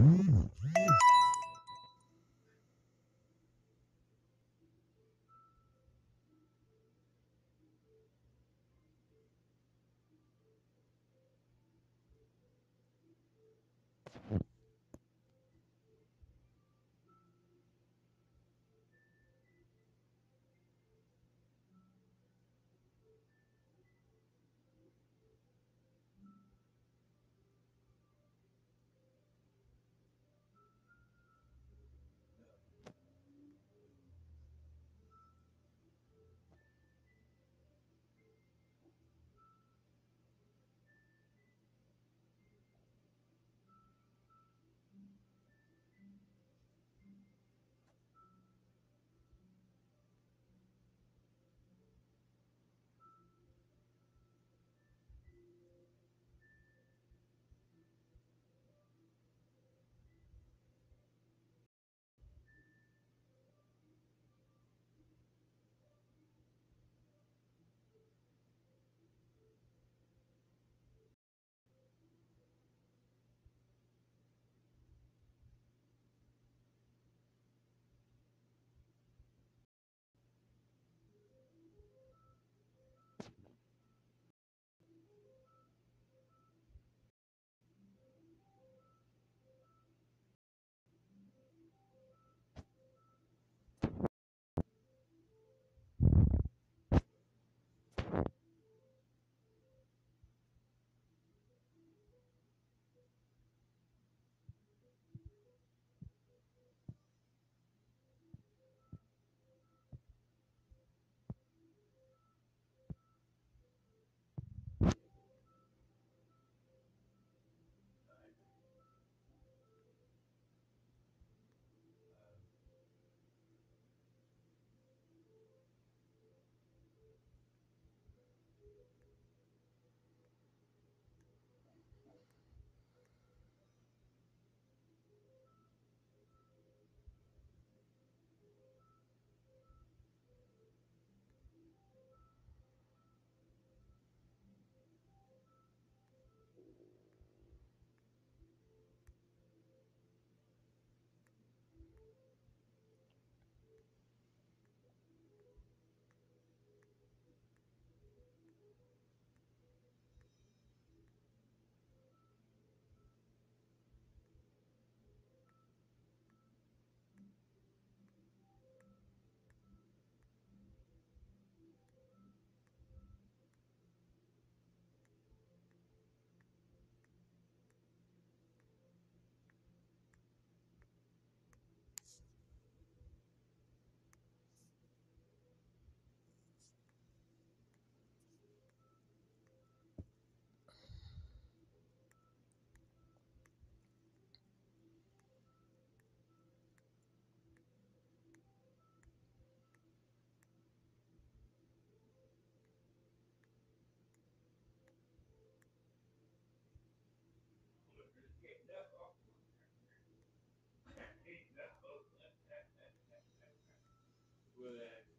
Well, that